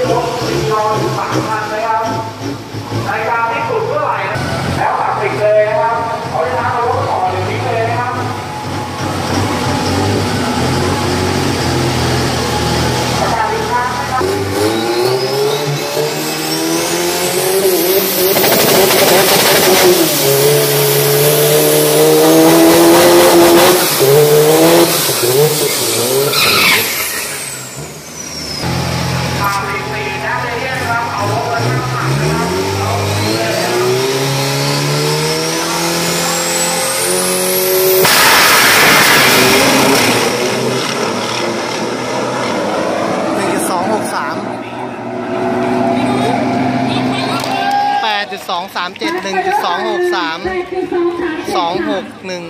Đồng hồ. จุดสองสามเจ็ดหนึ่งจุดสองหกสามสองหกหนึ่ง